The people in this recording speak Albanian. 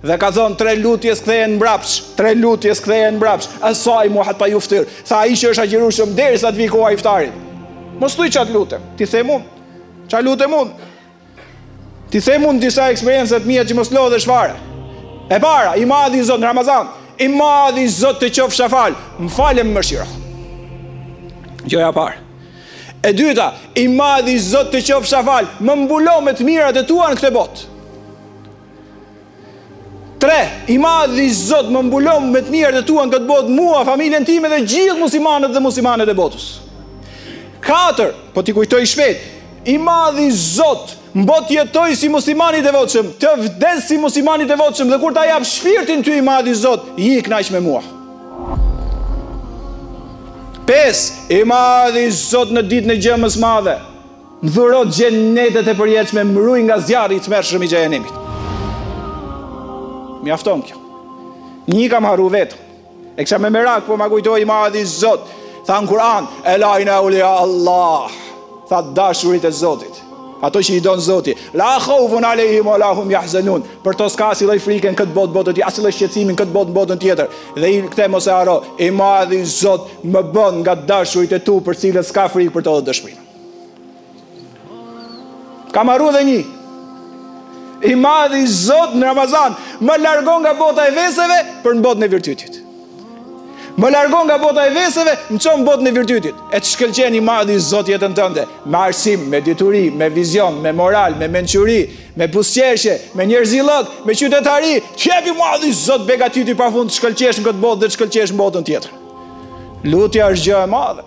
Dhe ka thonë tre lutje s'kthehen mbrapsh, tre lutje s'kthehen mbrapsh. As-saimu hatta juftir. Tha ai që është agjërueshëm derisa të vijë koha iftarit. Mos thuaj ça t'lutem. T'i them unë. Ça lutem unë? T'i them unë disa eksperienca të mia që mos lodhesh fare. E para, i madhi Zot në Ramazan, i madhi Zot të qofsha fal, më fal e më mëshiro. Gjëja e parë. E dyta, i madhi Zot të qofsha fal, më mbulo me të mirat e tua në këtë botë. Tre, i madhi Zot më mbulo me të mirat e tua në këtë botë, mua, familjen time dhe gjithë muslimanët dhe muslimanet e botës. Katër, po t'i kujtoj shpejt, i madhi Zot M'bo të jetoj si musliman i devotshëm, të vdes si musliman i devotshëm dhe kur ta jap shpirtin ty i madhi Zot, ji i kënaq me mua. 5. I madhi Zot në ditën e gjëmës s'madhe. Më dhuro xhenetet e përjetshme, më ruaj nga zjarri i tmerrshëm i xhehenemit. Mjafton kjo. Një kam harru vetëm. E kisha me merak, po ma kujtoi i madhi Zot, tha në Kur'an, ela inne eulija Allah, tha dashurit e Zotit, ato që i don Zoti, la haufun alejhim ue la hum jahzenun, për to s'ka asilloj frike në këtë botë, botën tjetër, asilloj shqetësimi n'këtë botë, botën tjetër, edhe këtë mos e harro, i madhi Zot, më bon nga dashurit e tu, për cilët s'ka frikë për to dhe dëshprim. Kam harru edhe një. I madhi zot në Ramazan, më largo nga bota e veseve për në botën e virtytit. Më largo nga bota e veseve, më ço n'botën e virtytit. E të shkëlqen i madhi zot jetën tënde, me arsim, me dituri, me vizion, me moral, me mençuri, me buzëqeshje, me njerëzillok, me qytetari. T'jep i madhi zot begati të pafund të shkëlqesh në këtë botë dhe të shkëlqesh në botën tjetër. Lutja është gjë e madhe.